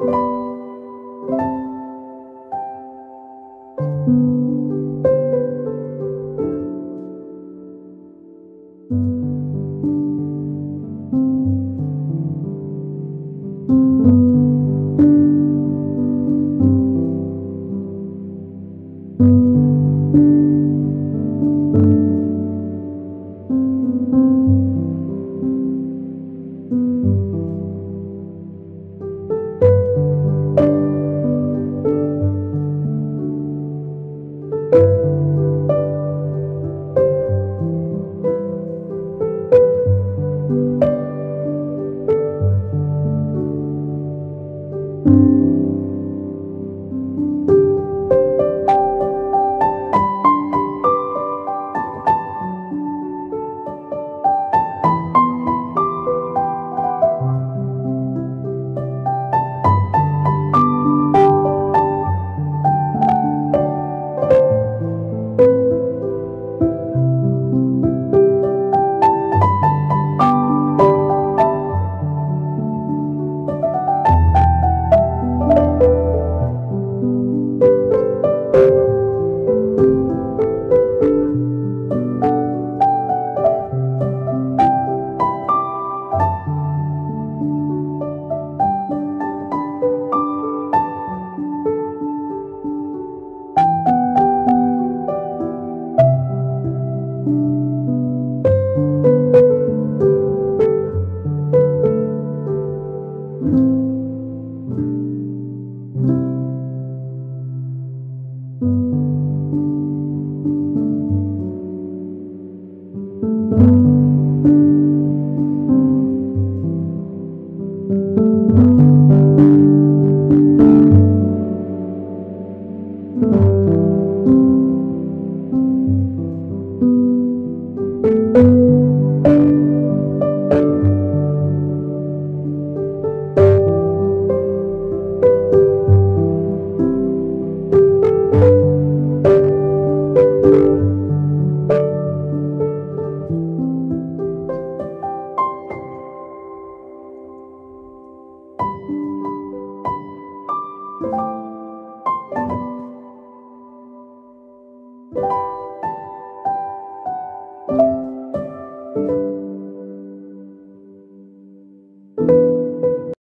you